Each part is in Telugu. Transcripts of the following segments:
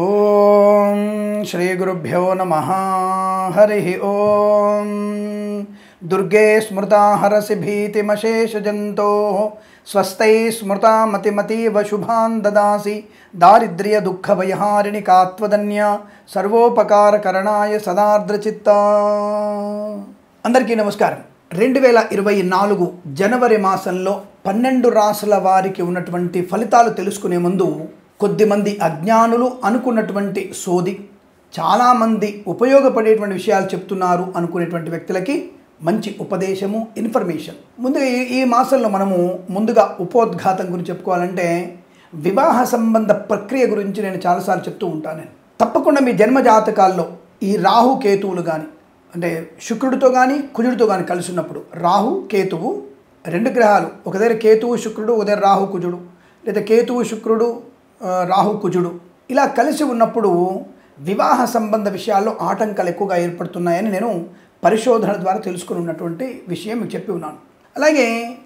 ఓం శ్రీ గురుభ్యో నమ హరి ఓం దుర్గే స్మృతా హరసి భీతిమశేషజంతో స్వస్థై స్మృతా మతిమతీవ శుభాన్ దదాసి దారిద్ర్య దుఃఖభయహారిణి కాత్వదన్య సర్వోపకారకరణాయ సదార్ద్రచిత్త అందరికీ నమస్కారం రెండు వేల ఇరవై నాలుగు జనవరి మాసంలో పన్నెండు రాసుల వారికి ఉన్నటువంటి ఫలితాలు తెలుసుకునే ముందు కొద్దిమంది అజ్ఞానులు అనుకున్నటువంటి సోది చాలామంది ఉపయోగపడేటువంటి విషయాలు చెప్తున్నారు అనుకునేటువంటి వ్యక్తులకి మంచి ఉపదేశము ఇన్ఫర్మేషన్ ముందుగా ఈ ఈ మాసంలో మనము ముందుగా ఉపోద్ఘాతం గురించి చెప్పుకోవాలంటే వివాహ సంబంధ ప్రక్రియ గురించి నేను చాలాసార్లు చెప్తూ ఉంటాను నేను. తప్పకుండా మీ జన్మ జాతకాల్లో ఈ రాహు కేతువులు కానీ అంటే శుక్రుడితో కానీ కుజుడితో కానీ కలిసి ఉన్నప్పుడు రాహు కేతువు రెండు గ్రహాలు. ఒక దగ్గర కేతువు శుక్రుడు ఒక దగ్గర రాహు కుజుడు. లేదా కేతువు శుక్రుడు రాహు కుజుడు. ఇలా కలిసి ఉన్నప్పుడు వివాహ సంబంధ విషయాల్లో ఆటంకాలు ఎక్కువగా ఏర్పడుతున్నాయని నేను పరిశోధన ద్వారా తెలుసుకుని ఉన్నటువంటి విషయం మీకు చెప్పి ఉన్నాను. అలాగే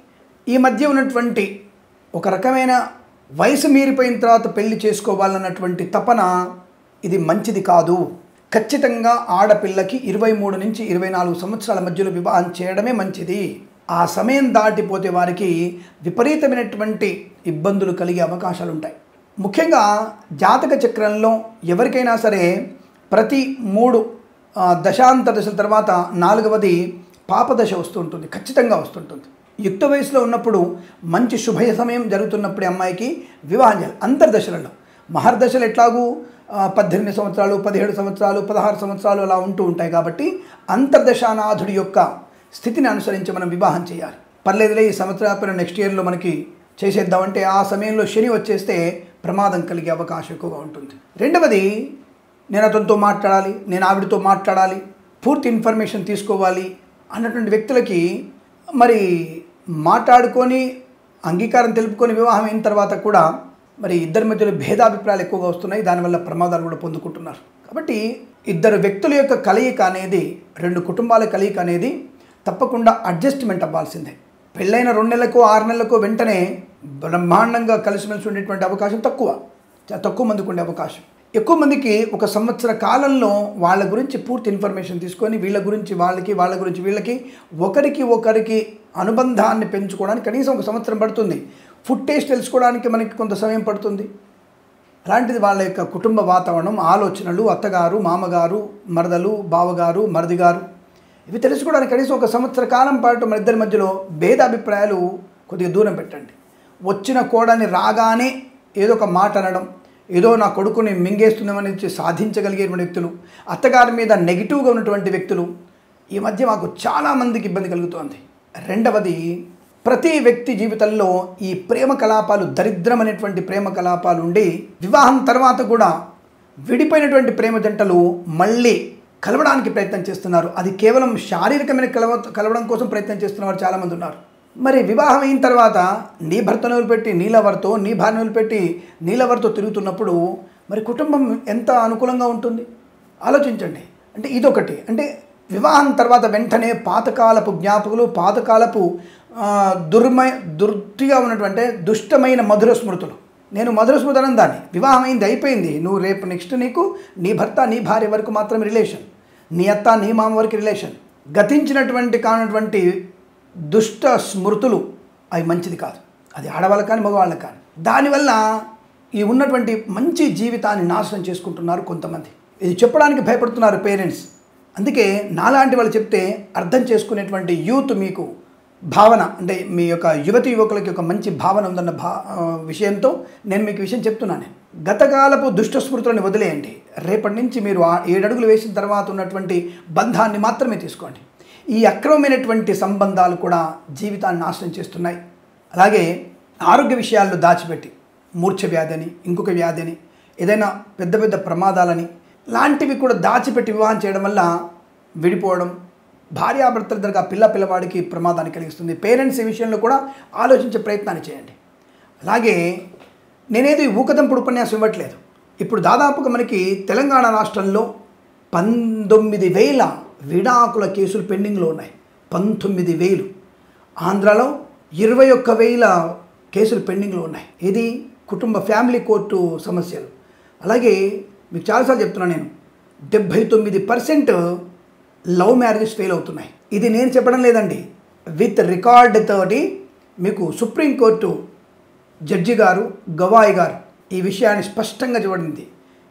ఈ మధ్య ఉన్నటువంటి ఒక రకమైన వయసు మీరిపోయిన తర్వాత పెళ్ళి చేసుకోవాలన్నటువంటి తపన ఇది మంచిది కాదు. ఖచ్చితంగా ఆడపిల్లకి ఇరవై మూడు నుంచి ఇరవై నాలుగు సంవత్సరాల మధ్యలో వివాహం చేయడమే మంచిది. ఆ సమయం దాటిపోతే వారికి విపరీతమైనటువంటి ఇబ్బందులు కలిగే అవకాశాలు ఉంటాయి ముఖ్యంగా జాతక చక్రంలో ఎవరికైనా సరే ప్రతి మూడు దశాంత దశల తర్వాత నాలుగవది పాపదశ వస్తుంటుంది ఖచ్చితంగా వస్తుంటుంది. యుక్త వయసులో ఉన్నప్పుడు మంచి శుభయ సమయం జరుగుతున్నప్పుడే అమ్మాయికి వివాహం చేయాలి. అంతర్దశలలో మహర్దశలు ఎట్లాగూ పద్దెనిమిది సంవత్సరాలు పదిహేడు సంవత్సరాలు పదహారు సంవత్సరాలు అలా ఉంటూ ఉంటాయి కాబట్టి అంతర్దశానాథుడి యొక్క స్థితిని అనుసరించి మనం వివాహం చేయాలి. పర్లేదులే ఈ సంవత్సరం నెక్స్ట్ ఇయర్లో మనకి చేసేద్దామంటే ఆ సమయంలో శని వచ్చేస్తే ప్రమాదం కలిగే అవకాశం ఎక్కువగా ఉంటుంది. రెండవది నేను అతనితో మాట్లాడాలి నేను ఆవిడతో మాట్లాడాలి పూర్తి ఇన్ఫర్మేషన్ తీసుకోవాలి అన్నటువంటి వ్యక్తులకి మరి మాట్లాడుకొని అంగీకారం తెలుపుకొని వివాహం అయిన తర్వాత కూడా మరి ఇద్దరి మధ్యలో భేదాభిప్రాయాలు ఎక్కువగా వస్తున్నాయి దానివల్ల ప్రమాదాలు కూడా పొందుకుంటున్నారు. కాబట్టి ఇద్దరు వ్యక్తుల యొక్క కలయిక అనేది రెండు కుటుంబాల కలయిక అనేది తప్పకుండా అడ్జస్ట్మెంట్ అవ్వాల్సిందే. పెళ్ళైన రెండు నెలలకు ఆరు నెలలకు వెంటనే బ్రహ్మాండంగా కలిసిమెలిసి ఉండేటువంటి అవకాశం తక్కువ. తక్కువ మందికి ఉండే అవకాశం. ఎక్కువ మందికి ఒక సంవత్సర కాలంలో వాళ్ళ గురించి పూర్తి ఇన్ఫర్మేషన్ తీసుకొని వీళ్ళ గురించి వాళ్ళకి వాళ్ళ గురించి వీళ్ళకి ఒకరికి ఒకరికి అనుబంధాన్ని పెంచుకోవడానికి కనీసం ఒక సంవత్సరం పడుతుంది. ఫుడ్ టేస్ట్ తెలుసుకోవడానికి మనకి కొంత సమయం పడుతుంది. అలాంటిది వాళ్ళ యొక్క కుటుంబ వాతావరణం ఆలోచనలు అత్తగారు మామగారు మరదలు బావగారు మరదిగారు ఇవి తెలుసుకోవడానికి కనీసం ఒక సంవత్సర కాలం పాటు మన ఇద్దరి మధ్యలో భేదాభిప్రాయాలు కొద్దిగా దూరం పెట్టండి. వచ్చిన కోడని రాగానే ఏదో ఒక మాట అనడం ఏదో నా కొడుకుని మింగేస్తున్నామని సాధించగలిగేటువంటి వ్యక్తులు అత్తగారి మీద నెగిటివ్గా ఉన్నటువంటి వ్యక్తులు ఈ మధ్య మాకు చాలామందికి ఇబ్బంది కలుగుతోంది. రెండవది ప్రతి వ్యక్తి జీవితంలో ఈ ప్రేమ కలాపాలు దరిద్రమైనటువంటి ప్రేమ కలాపాలు ఉండి వివాహం తర్వాత కూడా విడిపోయినటువంటి ప్రేమ జంటలు మళ్ళీ కలవడానికి ప్రయత్నం చేస్తున్నారు. అది కేవలం శారీరకమైన కలవ కలవడం కోసం ప్రయత్నం చేస్తున్న వారు చాలామంది ఉన్నారు. మరి వివాహం అయిన తర్వాత నీ భర్తను వదిలిపెట్టి నీలవర్తో నీ భార్యను వదిలిపెట్టి నీలవర్తో తిరుగుతున్నప్పుడు మరి కుటుంబం ఎంత అనుకూలంగా ఉంటుంది? ఆలోచించండి. అంటే ఇదొకటి. అంటే వివాహం తర్వాత వెంటనే పాతకాలపు జ్ఞాపకులు పాతకాలపు దుర్మయ దుర్తిగా ఉన్నటువంటి దుష్టమైన మధుర స్మృతులు. నేను మధుర స్మృతి అనం దాన్ని. వివాహం అయింది అయిపోయింది. నువ్వు రేపు నెక్స్ట్ నీకు నీ భర్త నీ భార్య వరకు మాత్రమే రిలేషన్ నీ అత్త నీ మామ వరకు రిలేషన్ గతించినటువంటి కానటువంటి దుష్ట స్మృతులు అవి మంచిది కాదు. అది ఆడవాళ్ళకి కానీ మగవాళ్ళకి కానీ. దానివల్ల ఈ ఉన్నటువంటి మంచి జీవితాన్ని నాశనం చేసుకుంటున్నారు కొంతమంది. ఇది చెప్పడానికి భయపడుతున్నారు పేరెంట్స్ అందుకే నాలాంటి వాళ్ళు చెప్తే అర్థం చేసుకునేటువంటి యూత్ మీకు భావన అంటే మీ యొక్క యువతి యువకులకి ఒక మంచి భావన ఉందన్న భా విషయంతో నేను మీకు విషయం చెప్తున్నాను గతకాలపు దుష్ట స్మృతులను వదిలేయండి. రేపటి నుంచి మీరు ఆ ఏడడుగులు వేసిన తర్వాత ఉన్నటువంటి బంధాన్ని మాత్రమే తీసుకోండి. ఈ అక్రమమైనటువంటి సంబంధాలు కూడా జీవితాన్ని నాశనం చేస్తున్నాయి. అలాగే ఆరోగ్య విషయాల్లో దాచిపెట్టి మూర్ఛ వ్యాధి అని ఇంకొక వ్యాధి అని ఏదైనా పెద్ద పెద్ద ప్రమాదాలని లాంటివి కూడా దాచిపెట్టి వివాహం చేయడం వల్ల విడిపోవడం భార్యాభర్తల దగ్గర పిల్ల పిల్లవాడికి ప్రమాదాన్ని కలిగిస్తుంది. పేరెంట్స్ ఈ విషయంలో కూడా ఆలోచించే ప్రయత్నాన్ని చేయండి. అలాగే నేనేది ఊకదంపుడు ఉపన్యాసం ఇవ్వట్లేదు. ఇప్పుడు దాదాపుగా మనకి తెలంగాణ రాష్ట్రంలో పంతొమ్మిది వేల విడాకుల కేసులు పెండింగ్లో ఉన్నాయి. పంతొమ్మిది వేలు. ఆంధ్రాలో ఇరవై ఒక్క వేల కేసులు పెండింగ్లో ఉన్నాయి. ఇది కుటుంబ ఫ్యామిలీ కోర్టు సమస్యలు. అలాగే మీకు చాలాసార్లు చెప్తున్నాను నేను డెబ్భై తొమ్మిది పర్సెంట్ లవ్ మ్యారేజెస్ ఫెయిల్ అవుతున్నాయి. ఇది నేను చెప్పడం లేదండి. విత్ రికార్డ్ తోటి మీకు సుప్రీంకోర్టు జడ్జి గారు గవాయి గారు ఈ విషయాన్ని స్పష్టంగా చూడండి.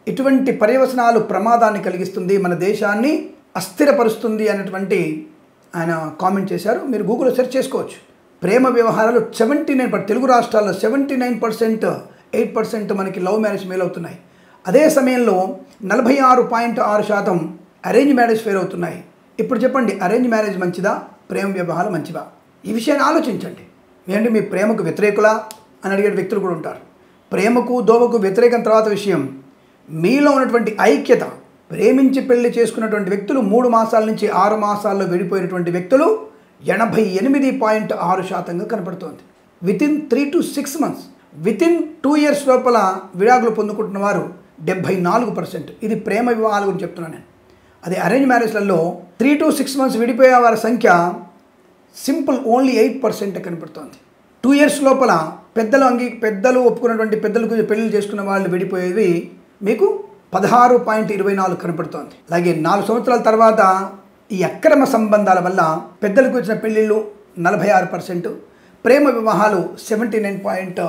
ఇటువంటి పర్యవసనాలు ప్రమాదాన్ని కలిగిస్తుంది మన దేశాన్ని అస్థిరపరుస్తుంది అనేటువంటి ఆయన కామెంట్ చేశారు. మీరు గూగుల్లో సెర్చ్ చేసుకోవచ్చు. ప్రేమ వ్యవహారాలు సెవెంటీ నైన్ తెలుగు రాష్ట్రాల్లో seventy nine percent eight percent మనకి లవ్ మ్యారేజ్ ఫెయిల్ అవుతున్నాయి. అదే సమయంలో నలభై ఆరు పాయింట్ ఆరు శాతం అరేంజ్ మ్యారేజ్ ఫెయిల్ అవుతున్నాయి. ఇప్పుడు చెప్పండి అరేంజ్ మ్యారేజ్ మంచిదా? ప్రేమ వ్యవహారం మంచిదా? ఈ విషయాన్ని ఆలోచించండి. ఏంటి మీ ప్రేమకు వ్యతిరేకులా? అని అడిగే వ్యక్తులు కూడా ఉంటారు. ప్రేమకు దోమకు వ్యతిరేకం తర్వాత విషయం మీలో ఉన్నటువంటి ఐక్యత ప్రేమించి పెళ్ళి చేసుకున్నటువంటి వ్యక్తులు మూడు మాసాల నుంచి ఆరు మాసాల్లో విడిపోయినటువంటి వ్యక్తులు ఎనభై ఎనిమిది పాయింట్ ఆరు శాతంగా కనపడుతోంది. Within three to six months within two years లోపల విడాకులు పొందుకుంటున్న వారు డెబ్భై నాలుగు పర్సెంట్. ఇది ప్రేమ వివాహాల గురించి చెప్తున్నాను నేను. అది అరేంజ్ మ్యారేజ్లలో త్రీ టు సిక్స్ మంత్స్ విడిపోయే వారి సంఖ్య సింపుల్ ఓన్లీ ఎయిట్ పర్సెంట్ కనపడుతోంది. టూ ఇయర్స్ లోపల పెద్దలు అంగీ పెద్దలు ఒప్పుకున్నటువంటి పెద్దలకు పెళ్ళి చేసుకున్న వాళ్ళు విడిపోయేవి మీకు పదహారు పాయింట్ ఇరవై నాలుగు కనపడుతోంది. అలాగే నాలుగు సంవత్సరాల తర్వాత ఈ అక్రమ సంబంధాల వల్ల పెద్దలకు వచ్చిన పెళ్ళిళ్ళు నలభై ఆరు పర్సెంట్ ప్రేమ వివాహాలు seventy nine point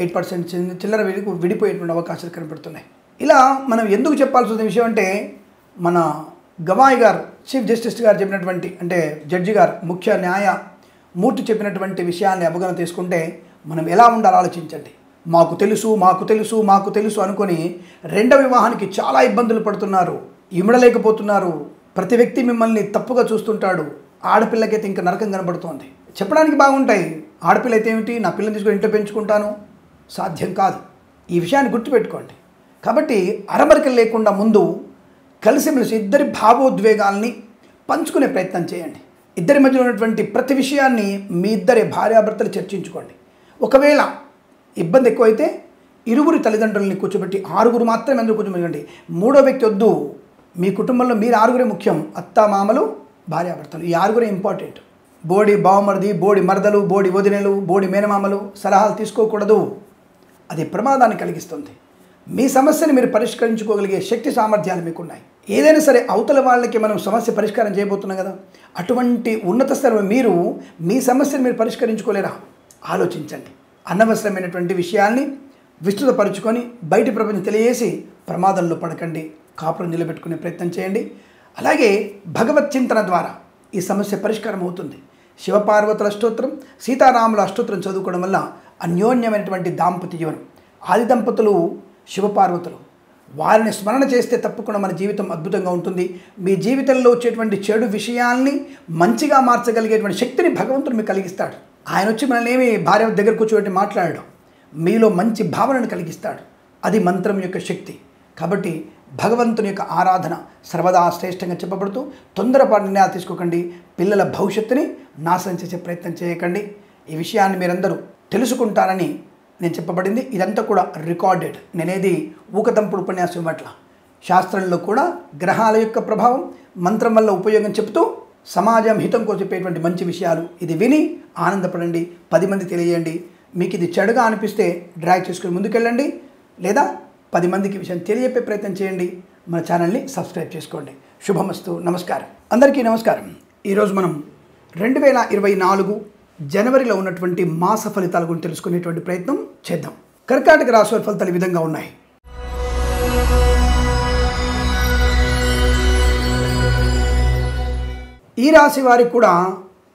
eight percent చిల్లర విడిపోయేటువంటి అవకాశాలు కనపడుతున్నాయి. ఇలా మనం ఎందుకు చెప్పాల్సి వచ్చిన విషయం అంటే మన గవాయి గారు చీఫ్ జస్టిస్ గారు చెప్పినటువంటి అంటే జడ్జి గారు ముఖ్య న్యాయ మూర్తి చెప్పినటువంటి విషయాన్ని అవగాహన తీసుకుంటే మనం ఎలా ఉండాలో ఆలోచించండి. మాకు తెలుసు మాకు తెలుసు మాకు తెలుసు అనుకొని రెండవ వివాహానికి చాలా ఇబ్బందులు పడుతున్నారు ఇమడలేకపోతున్నారు. ప్రతి వ్యక్తి మిమ్మల్ని తప్పుగా చూస్తుంటాడు. ఆడపిల్లకైతే ఇంకా నరకం కనబడుతోంది. చెప్పడానికి బాగుంటాయి. ఆడపిల్ల అయితే ఏమిటి? నా పిల్లని తీసుకొని ఇంట్లో పెంచుకుంటాను. సాధ్యం కాదు. ఈ విషయాన్ని గుర్తుపెట్టుకోండి. కాబట్టి అరమరికలు లేకుండా ముందు కలిసిమెలిసి ఇద్దరి భావోద్వేగాల్ని పంచుకునే ప్రయత్నం చేయండి. ఇద్దరి మధ్యలో ఉన్నటువంటి ప్రతి విషయాన్ని మీ ఇద్దరి భార్యాభర్తలు చర్చించుకోండి. ఒకవేళ ఇబ్బంది ఎక్కువైతే ఇరువురి తల్లిదండ్రులని కూర్చోబెట్టి ఆరుగురు మాత్రమే ఎందుకు కూర్చోబెట్టండి. మూడో వ్యక్తి వద్దు. మీ కుటుంబంలో మీరు ఆరుగురే ముఖ్యం. అత్త మామలు భార్యాభర్తలు. ఈ ఆరుగురే ఇంపార్టెంట్. బోడి బావమరిది బోడి మరదలు బోడి వదినలు బోడి మేనమామలు సలహాలు తీసుకోకూడదు. అది ప్రమాదాన్ని కలిగిస్తుంది. మీ సమస్యని మీరు పరిష్కరించుకోగలిగే శక్తి సామర్థ్యాలు మీకున్నాయి. ఏదైనా సరే అవతల వాళ్ళకి మనం సమస్య పరిష్కారం చేయబోతున్నాం కదా అటువంటి ఉన్నత స్థలం మీరు మీ సమస్యను మీరు పరిష్కరించుకోలేరా? ఆలోచించండి. అనవసరమైనటువంటి విషయాల్ని విస్తృతపరుచుకొని బయటి ప్రపంచం తెలియజేసి ప్రమాదంలో పడకండి. కాపురం నిలబెట్టుకునే ప్రయత్నం చేయండి. అలాగే భగవత్ చింతన ద్వారా ఈ సమస్య పరిష్కారం అవుతుంది. శివపార్వతుల అష్టోత్తరం సీతారాముల అష్టోత్తరం చదువుకోవడం వల్ల అన్యోన్యమైనటువంటి దాంపత్య జీవనం. ఆది దంపతులు శివపార్వతులు. వారిని స్మరణ చేస్తే తప్పకుండా మన జీవితం అద్భుతంగా ఉంటుంది. మీ జీవితంలో వచ్చేటువంటి చెడు విషయాల్ని మంచిగా మార్చగలిగేటువంటి శక్తిని భగవంతుడు మీకు కలిగిస్తాడు. ఆయన వచ్చి మనల్ని ఏమి భార్య దగ్గర కూర్చోబెట్టి మాట్లాడడం మీలో మంచి భావనను కలిగిస్తాడు. అది మంత్రం యొక్క శక్తి. కాబట్టి భగవంతుని యొక్క ఆరాధన సర్వదా శ్రేష్టంగా చెప్పబడుతూ తొందరపాటు నిర్ణయాలు తీసుకోకండి. పిల్లల భవిష్యత్తుని నాశనం చేసే ప్రయత్నం చేయకండి. ఈ విషయాన్ని మీరందరూ తెలుసుకుంటారని నేను చెప్పబడింది ఇదంతా కూడా రికార్డెడ్. నేనేది ఊకదంపుడు ఉపన్యాసం ఇవ్వట్ల. శాస్త్రంలో కూడా గ్రహాల యొక్క ప్రభావం మంత్రం వల్ల ఉపయోగం చెప్తూ సమాజం హితం కోసం చెప్పేటువంటి మంచి విషయాలు ఇది విని ఆనందపడండి పది మంది తెలియజేయండి. మీకు ఇది చెడుగా అనిపిస్తే డ్రాగ్ చేసుకుని ముందుకెళ్ళండి. లేదా పది మందికి విషయం తెలియజెప్పే ప్రయత్నం చేయండి. మన ఛానల్ని సబ్స్క్రైబ్ చేసుకోండి. శుభమస్తు. నమస్కారం. అందరికీ నమస్కారం. ఈరోజు మనం రెండు వేల ఇరవై నాలుగు జనవరిలో ఉన్నటువంటి మాస ఫలితాల గురించి తెలుసుకునేటువంటి ప్రయత్నం చేద్దాం. కర్కాటక రాశి వారి ఫలితాలు ఈ విధంగా ఉన్నాయి. ఈ రాశి వారికి కూడా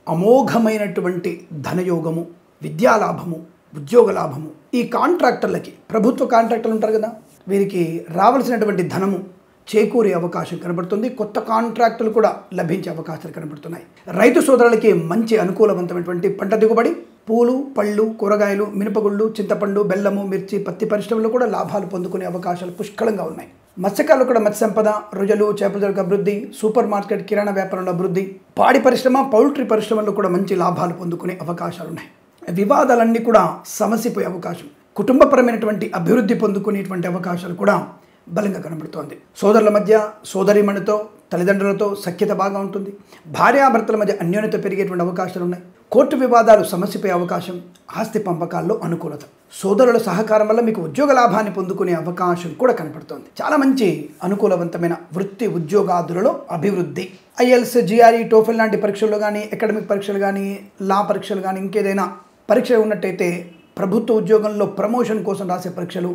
అమోఘమైనటువంటి ధనయోగము విద్యాలాభము ఉద్యోగ లాభము ఈ కాంట్రాక్టర్లకి ప్రభుత్వ కాంట్రాక్టర్లు ఉంటారు కదా వీరికి రావాల్సినటువంటి ధనము చేకూరే అవకాశం కనబడుతుంది. కొత్త కాంట్రాక్టులు కూడా లభించే అవకాశాలు కనబడుతున్నాయి. రైతు సోదరులకి మంచి అనుకూలవంతమైనటువంటి పంట దిగుబడి పూలు పళ్ళు కూరగాయలు మినపగుళ్ళు చింతపండు బెల్లము మిర్చి పత్తి పరిశ్రమలో కూడా లాభాలు పొందుకునే అవకాశాలు పుష్కలంగా ఉన్నాయి. మత్స్యకారులు కూడా మత్స్య సంపద రుజలు చేపల అభివృద్ధి సూపర్ మార్కెట్ కిరాణా వ్యాపారంలో అభివృద్ధి పాడి పరిశ్రమ పౌల్ట్రీ పరిశ్రమలో కూడా మంచి లాభాలు పొందుకునే అవకాశాలు ఉన్నాయి. వివాదాలన్నీ కూడా సమసిపోయే అవకాశం. కుటుంబపరమైనటువంటి అభివృద్ధి పొందుకునేటువంటి అవకాశాలు కూడా బలంగా కనబడుతోంది. సోదరుల మధ్య సోదరిమణితో తల్లిదండ్రులతో సఖ్యత బాగా ఉంటుంది. భార్యాభర్తల మధ్య అన్యోన్యత పెరిగేటువంటి అవకాశాలు ఉన్నాయి. కోర్టు వివాదాలు సమస్యపై అవకాశం ఆస్తి పంపకాల్లో అనుకూలత. సోదరుల సహకారం వల్ల మీకు ఉద్యోగ లాభాన్ని పొందుకునే అవకాశం కూడా కనపడుతోంది. చాలా మంచి అనుకూలవంతమైన వృత్తి ఉద్యోగాదులలో అభివృద్ధి. ఐఎల్స్ జిఆర్ఈ టోఫెల్ లాంటి పరీక్షల్లో కానీ అకాడమిక్ పరీక్షలు కానీ లా పరీక్షలు కానీ ఇంకేదైనా పరీక్ష ఉన్నట్టయితే ప్రభుత్వ ఉద్యోగంలో ప్రమోషన్ కోసం రాసే పరీక్షలు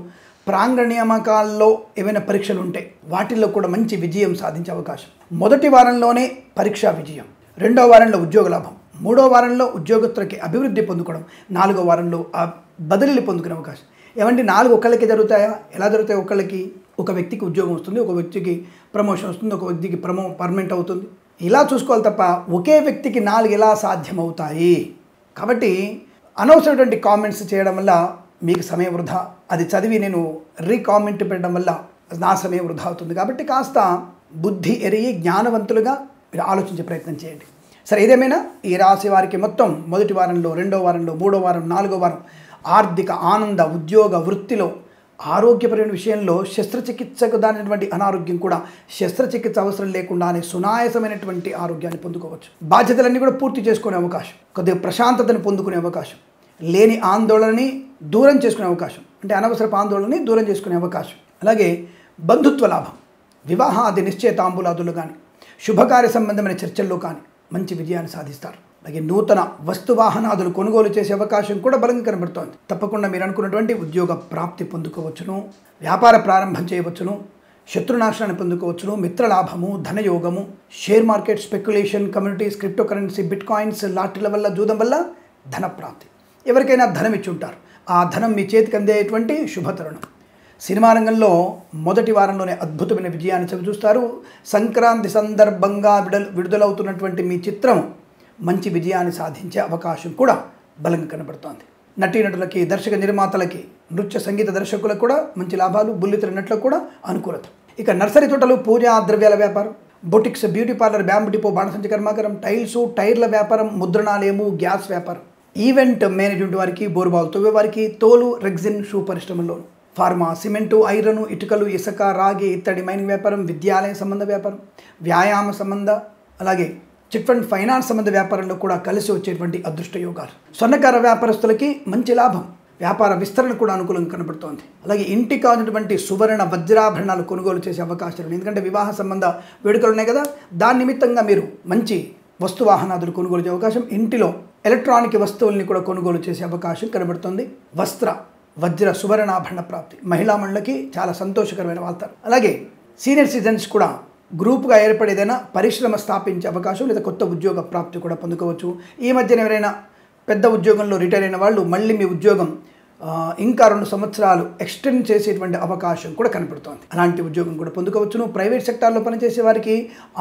ప్రాంగణ నియామకాల్లో ఏవైనా పరీక్షలు ఉంటే వాటిల్లో కూడా మంచి విజయం సాధించే అవకాశం. మొదటి వారంలోనే పరీక్షా విజయం. రెండో వారంలో ఉద్యోగ లాభం. మూడో వారంలో ఉద్యోగస్తులకి అభివృద్ధి పొందుకోవడం. నాలుగో వారంలో ఆ బదిలీలు పొందుకునే అవకాశం. ఏమంటే నాలుగు ఒకళ్ళకి జరుగుతాయా? ఎలా జరుగుతాయి ఒకళ్ళకి? ఒక వ్యక్తికి ఉద్యోగం వస్తుంది ఒక వ్యక్తికి ప్రమోషన్ వస్తుంది ఒక వ్యక్తికి ప్రమో పర్మనెంట్ అవుతుంది. ఇలా చూసుకోవాలి తప్ప ఒకే వ్యక్తికి నాలుగు ఎలా సాధ్యమవుతాయి? కాబట్టి అనవసరమైనటువంటి కామెంట్స్ చేయడం వల్ల మీకు సమయం వృధా. అది చదివి నేను రీకామెంట్ పెట్టడం వల్ల నా సమయం వృధా అవుతుంది. కాబట్టి కాస్త బుద్ధి ఎరిగి జ్ఞానవంతులుగా మీరు ఆలోచించే ప్రయత్నం చేయండి. సరే ఏదేమైనా? ఈ రాశి వారికి మొత్తం మొదటి వారంలో రెండో వారంలో మూడో వారం నాలుగో వారం ఆర్థిక ఆనంద ఉద్యోగ వృత్తిలో ఆరోగ్యపరమైన విషయంలో శస్త్రచికిత్సకు దానిటువంటి అనారోగ్యం కూడా శస్త్రచికిత్స అవసరం లేకుండానే సునాయసమైనటువంటి ఆరోగ్యాన్ని పొందుకోవచ్చు. బాధ్యతలన్నీ కూడా పూర్తి చేసుకునే అవకాశం కొద్దిగా ప్రశాంతతను పొందుకునే అవకాశం. లేని ఆందోళనని దూరం చేసుకునే అవకాశం. అంటే అనవసరపు ఆందోళనని దూరం చేసుకునే అవకాశం. అలాగే బంధుత్వ లాభం. వివాహాది నిశ్చయతాంబూలాదులు కానీ శుభకార్య సంబంధమైన చర్చల్లో కానీ మంచి విజయాన్ని సాధిస్తారు. అలాగే నూతన వస్తు వాహనాదులు కొనుగోలు చేసే అవకాశం కూడా బలంగా కనబడుతోంది. తప్పకుండా మీరు అనుకున్నటువంటి ఉద్యోగ ప్రాప్తి పొందుకోవచ్చును వ్యాపార ప్రారంభం చేయవచ్చును శత్రునాశనాన్ని పొందుకోవచ్చును మిత్రలాభము ధనయోగము share market speculation communities cryptocurrency bitcoins లాటరీల వల్ల జూదం వల్ల ధన ప్రాప్తి ఎవరికైనా ధనం ఇచ్చి ఉంటారు. ఆ ధనం మీ చేతికి అందేటువంటి శుభతరుణం. సినిమా రంగంలో మొదటి వారంలోనే అద్భుతమైన విజయాన్ని చవిచూస్తారు సంక్రాంతి సందర్భంగా విడల విడుదలవుతున్నటువంటి మీ చిత్రం మంచి విజయాన్ని సాధించే అవకాశం కూడా బలంగా కనబడుతోంది. నటీనటులకి దర్శక నిర్మాతలకి నృత్య సంగీత దర్శకులకు కూడా మంచి లాభాలు బుల్లితెర నటులకు కూడా అనుకూలత. ఇక నర్సరీ తోటలు పూజా ద్రవ్యాల వ్యాపారం boutiques beauty parlour bamboo depot బాణసంచ కర్మాగారం టైల్స్ టైర్ల వ్యాపారం ముద్రణాలయము గ్యాస్ వ్యాపారం. ఈవెంట్ మేనేజ్మెంట్ వారికి బోరుబావులు తువ్వే వారికి తోలు రెగ్జిన్ షూ పరిశ్రమలో ఫార్మా సిమెంటు ఐరను ఇటుకలు ఇసుక రాగి ఇత్తడి మైన్ వ్యాపారం విద్యాలయ సంబంధ వ్యాపారం వ్యాయామ సంబంధ అలాగే చిట్ ఫండ్ ఫైనాన్స్ సంబంధ వ్యాపారంలో కూడా కలిసి వచ్చేటువంటి అదృష్ట యోగాలు. స్వర్ణకార వ్యాపారస్తులకి మంచి లాభం. వ్యాపార విస్తరణ కూడా అనుకూలంగా కనబడుతోంది. అలాగే ఇంటి కావాల్సినటువంటి సువర్ణ వజ్రాభరణాలు కొనుగోలు చేసే అవకాశాలు ఎందుకంటే వివాహ సంబంధ వేడుకలు ఉన్నాయి కదా? దాని నిమిత్తంగా మీరు మంచి వస్తు వాహనాదులు కొనుగోలు చేసే అవకాశం. ఇంటిలో ఎలక్ట్రానిక్ వస్తువుల్ని కూడా కొనుగోలు చేసే అవకాశం కనబడుతుంది. వస్త్ర వజ్ర సువర్ణాభరణ ప్రాప్తి మహిళా మండలికి చాలా సంతోషకరమైన వార్త అలాగే సీనియర్ సిటిజన్స్ కూడా గ్రూప్గా ఏర్పడేదైనా పరిశ్రమ స్థాపించే అవకాశం లేదా కొత్త ఉద్యోగ ప్రాప్తి కూడా పొందుకోవచ్చు. ఈ మధ్యన ఎవరైనా పెద్ద ఉద్యోగంలో రిటైర్ అయిన వాళ్ళు మళ్ళీ మీ ఉద్యోగం ఇంకా రెండు సంవత్సరాలు ఎక్స్టెండ్ చేసేటువంటి అవకాశం కూడా కనపడుతోంది. అలాంటి ఉద్యోగం కూడా పొందుకోవచ్చును. ప్రైవేట్ సెక్టార్లో పనిచేసే వారికి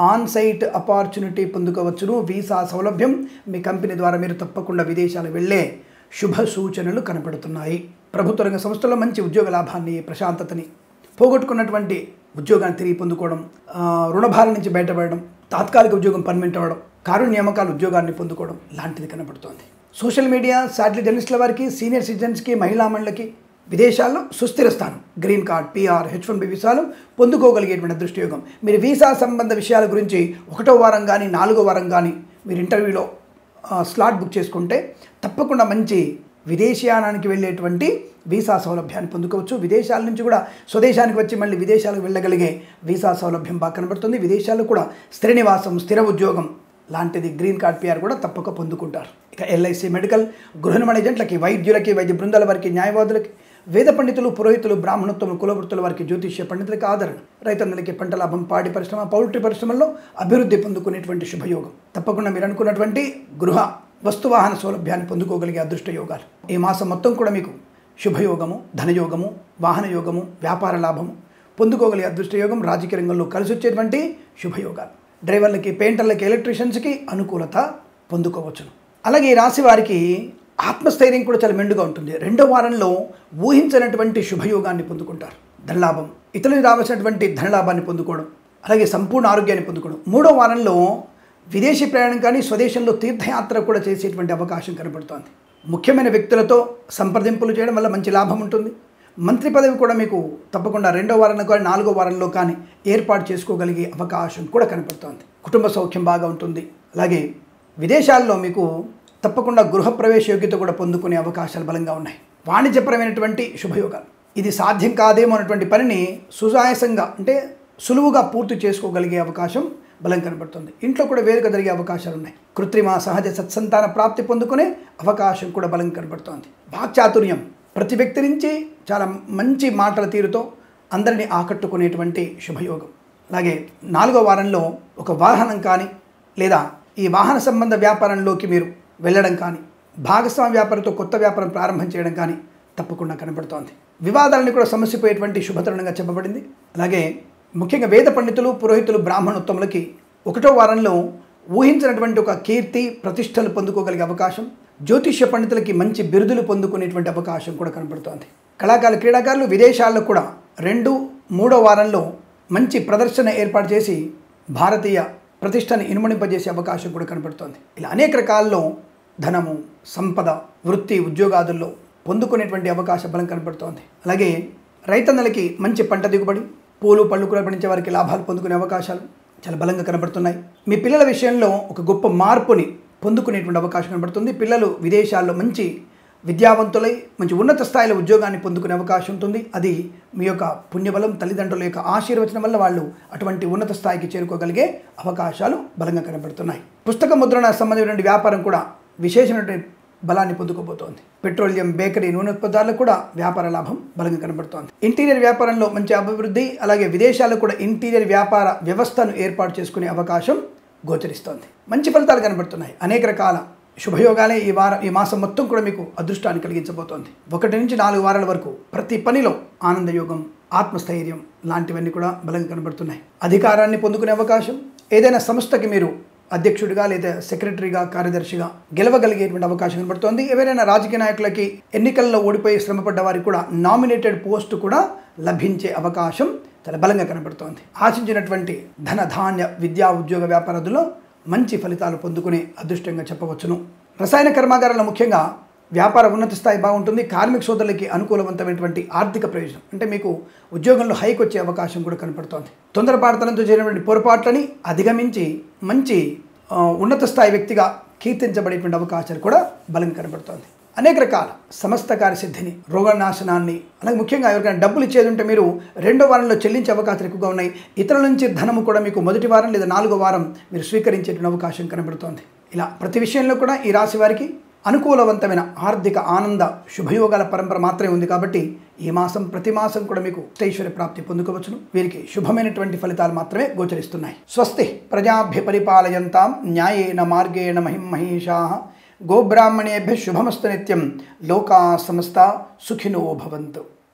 ఆన్ సైట్ అపార్చునిటీ పొందుకోవచ్చును. వీసా సౌలభ్యం మీ కంపెనీ ద్వారా మీరు తప్పకుండా విదేశాలు వెళ్ళే శుభ సూచనలు కనపడుతున్నాయి. ప్రభుత్వ రంగ సంస్థల్లో మంచి ఉద్యోగ లాభాన్ని ప్రశాంతతని పోగొట్టుకున్నటువంటి ఉద్యోగాన్ని తిరిగి పొందుకోవడం రుణభారం నుంచి బయటపడడం తాత్కాలిక ఉద్యోగం పర్మనెంట్ అవ్వడం కారు నియామకాలు ఉద్యోగాన్ని పొందుకోవడం లాంటిది కనబడుతోంది సోషల్ మీడియా శాటిలైట్ జర్నలిస్టుల వారికి సీనియర్ సిటిజన్స్కి మహిళా మండలికి విదేశాల్లో సుస్థిర స్థానం. Green card PR H one B వీసాలు పొందుకోగలిగేటువంటి దృష్టియోగం మీరు వీసా సంబంధ విషయాల గురించి ఒకటో వారం కానీ నాలుగో వారం కానీ మీరు ఇంటర్వ్యూలో స్లాట్ బుక్ చేసుకుంటే తప్పకుండా మంచి విదేశయానానికి వెళ్ళేటువంటి వీసా సౌలభ్యాన్ని పొందుకోవచ్చు. విదేశాల నుంచి కూడా స్వదేశానికి వచ్చి మళ్ళీ విదేశాలకు వెళ్ళగలిగే వీసా సౌలభ్యం బాగా కనబడుతుంది. విదేశాల్లో కూడా స్థిర నివాసం స్థిర ఉద్యోగం లాంటిది గ్రీన్ కార్డ్ పిఆర్ కూడా తప్పక పొందుకుంటారు. ఇక ఎల్ఐసి మెడికల్ గృహ నిర్మాణ ఏజెంట్లకి వైద్యులకి వైద్య బృందాల వారికి న్యాయవాదులకి వేద పండితులు పురోహితులు బ్రాహ్మణత్వం కులవృత్తుల వారికి జ్యోతిష్య పండితులకి ఆదరణ. రైతన్నలకి పంట లాభం పాడి పరిశ్రమ పౌల్ట్రీ పరిశ్రమల్లో అభివృద్ధి పొందుకునేటువంటి శుభయోగం. తప్పకుండా మీరు అనుకున్నటువంటి గృహ వస్తువాహన సౌలభ్యాన్ని పొందుకోగలిగే అదృష్ట యోగాలు. ఈ మాసం మొత్తం కూడా మీకు శుభయోగము ధనయోగము వాహన యోగము వ్యాపార లాభము పొందుకోగలిగే అదృష్ట యోగం రాజకీయ రంగంలో కలిసి వచ్చేటువంటి శుభయోగాలు. డ్రైవర్లకి పెయింటర్లకి ఎలక్ట్రీషియన్స్కి అనుకూలత పొందుకోవచ్చును. అలాగే ఈ రాశి వారికి ఆత్మస్థైర్యం కూడా చాలా మెండుగా ఉంటుంది. రెండో వారంలో ఊహించినటువంటి శుభయోగాన్ని పొందుకుంటారు. ధనలాభం ఇతరులకు రావాల్సినటువంటి ధనలాభాన్ని పొందుకోవడం అలాగే సంపూర్ణ ఆరోగ్యాన్ని పొందుకోవడం. మూడో వారంలో విదేశీ ప్రయాణం కానీ స్వదేశంలో తీర్థయాత్ర కూడా చేసేటువంటి అవకాశం కనబడుతోంది. ముఖ్యమైన వ్యక్తులతో సంప్రదింపులు చేయడం వల్ల మంచి లాభం ఉంటుంది. మంత్రి పదవి కూడా మీకు తప్పకుండా రెండో వారంలో కానీ నాలుగో వారంలో కానీ ఏర్పాటు చేసుకోగలిగే అవకాశం కూడా కనపడుతోంది. కుటుంబ సౌఖ్యం బాగా ఉంటుంది. అలాగే విదేశాల్లో మీకు తప్పకుండా గృహప్రవేశ యోగ్యత కూడా పొందుకునే అవకాశాలు బలంగా ఉన్నాయి. వాణిజ్యపరమైనటువంటి శుభయోగాలు. ఇది సాధ్యం కాదేమో అన్నటువంటి పనిని సుజాయసంగా అంటే సులువుగా పూర్తి చేసుకోగలిగే అవకాశం బలం కనబడుతుంది ఇంట్లో కూడా వేడుక జరిగే అవకాశాలు ఉన్నాయి. కృత్రిమ సహజ సత్సంతాన ప్రాప్తి పొందుకునే అవకాశం కూడా బలం కనబడుతోంది వాక్చాతుర్యం ప్రతి వ్యక్తి నుంచి చాలా మంచి మాటల తీరుతో అందరినీ ఆకట్టుకునేటువంటి శుభయోగం. అలాగే నాలుగో వారంలో ఒక వాహనం కానీ లేదా ఈ వాహన సంబంధ వ్యాపారంలోకి మీరు వెళ్ళడం కానీ భాగస్వామి వ్యాపారంతో కొత్త వ్యాపారం ప్రారంభం చేయడం కానీ తప్పకుండా కనబడుతోంది. వివాదాలని కూడా సమస్యపోయేటువంటి శుభతరుణంగా చెప్పబడింది. అలాగే ముఖ్యంగా వేద పండితులు పురోహితులు బ్రాహ్మణోత్తములకి ఒకటో వారంలో ఊహించినటువంటి ఒక కీర్తి ప్రతిష్టలు పొందుకోగలిగే అవకాశం జ్యోతిష్య పండితులకి మంచి బిరుదులు పొందుకునేటువంటి అవకాశం కూడా కనబడుతోంది. కళాకారులు క్రీడాకారులు విదేశాల్లో కూడా రెండు మూడో వారంలో మంచి ప్రదర్శన ఏర్పాటు చేసి భారతీయ ప్రతిష్టని ఇనుమడింపజేసే అవకాశం కూడా కనబడుతోంది. ఇలా అనేక రకాల్లో ధనము సంపద వృత్తి ఉద్యోగాదుల్లో పొందుకునేటువంటి అవకాశ బలం కనబడుతోంది. అలాగే రైతన్నలకి మంచి పంట దిగుబడి పూలు పళ్ళు కూడా పండించే వారికి లాభాలు పొందుకునే అవకాశాలు చాలా బలంగా కనబడుతున్నాయి. మీ పిల్లల విషయంలో ఒక గొప్ప మార్పుని పొందుకునేటువంటి అవకాశం కనబడుతుంది. పిల్లలు విదేశాల్లో మంచి విద్యావంతులై మంచి ఉన్నత స్థాయిలో ఉద్యోగాన్ని పొందుకునే అవకాశం ఉంటుంది. అది మీ యొక్క పుణ్యబలం తల్లిదండ్రుల యొక్క ఆశీర్వచనం వల్ల వాళ్ళు అటువంటి ఉన్నత స్థాయికి చేరుకోగలిగే అవకాశాలు బలంగా కనబడుతున్నాయి. పుస్తక ముద్రణ సంబంధించిన వ్యాపారం కూడా విశేషమైనటువంటి బలాన్ని పొందుకోబోతోంది. పెట్రోలియం బేకరీ నూనె ఉత్పత్తులకు కూడా వ్యాపార లాభం బలంగా కనబడుతోంది. ఇంటీరియర్ వ్యాపారంలో మంచి అభివృద్ధి అలాగే విదేశాల్లో కూడా ఇంటీరియర్ వ్యాపార వ్యవస్థను ఏర్పాటు చేసుకునే అవకాశం గోచరిస్తోంది. మంచి ఫలితాలు కనబడుతున్నాయి. అనేక రకాల శుభయోగాలే ఈ వారం ఈ మాసం మొత్తం కూడా మీకు అదృష్టాన్ని కలిగించబోతోంది. ఒకటి నుంచి నాలుగు వారాల వరకు ప్రతి పనిలో ఆనందయోగం ఆత్మస్థైర్యం లాంటివన్నీ కూడా బలంగా కనబడుతున్నాయి. అధికారాన్ని పొందుకునే అవకాశం ఏదైనా సంస్థకి మీరు అధ్యక్షుడిగా లేదా సెక్రటరీగా కార్యదర్శిగా గెలవగలిగేటువంటి అవకాశం కనబడుతోంది. ఎవరైనా రాజకీయ నాయకులకి ఎన్నికల్లో ఓడిపోయి శ్రమపడ్డ వారికి కూడా నామినేటెడ్ పోస్టు కూడా లభించే అవకాశం చాలా బలంగా కనబడుతోంది. ఆశించినటువంటి ధన ధాన్య విద్యా ఉద్యోగ వ్యాపారాదుల్లో మంచి ఫలితాలు పొందుకునే అదృష్టంగా చెప్పవచ్చును. రసాయన కర్మాగారాల ముఖ్యంగా వ్యాపార ఉన్నత స్థాయి బాగుంటుంది. కార్మిక సోదరులకి అనుకూలవంతమైనటువంటి ఆర్థిక ప్రయోజనం. అంటే మీకు ఉద్యోగంలో హైక్ వచ్చే అవకాశం కూడా కనపడుతోంది. తొందరపాటుతనంతో చేరినటువంటి పొరపాట్లని అధిగమించి మంచి ఉన్నత స్థాయి వ్యక్తిగా కీర్తించబడేటువంటి అవకాశాలు కూడా బలం కనబడుతోంది అనేక రకాల సమస్త కార్యసిద్ధిని రోగనాశనాన్ని అలాగే ముఖ్యంగా ఎవరికైనా డబ్బులు ఇచ్చేది ఉంటే మీరు రెండో వారంలో చెల్లించే అవకాశాలు ఎక్కువగా ఉన్నాయి. ఇతరుల నుంచి ధనము కూడా మీకు మొదటి వారం లేదా నాలుగో వారం మీరు స్వీకరించేటువంటి అవకాశం కనబడుతోంది. ఇలా ప్రతి విషయంలో కూడా ఈ రాశి వారికి అనుకూలవంతమైన ఆర్థిక ఆనంద శుభయోగాల పరంపర మాత్రమే ఉంది కాబట్టి ఈ మాసం ప్రతి మాసం కూడా మీకు ఐశ్వర్య ప్రాప్తి పొందుకోవచ్చును. వీరికి శుభమైనటువంటి ఫలితాలు మాత్రమే గోచరిస్తున్నాయి. స్వస్తి ప్రజాభ్య పరిపాలయంతాం న్యాయేన మార్గేణ మహిం మహిషా గోబ్రాహ్మణేభ్య శుభమస్తు నిత్యం లోకా సమస్త సుఖినో భవంతు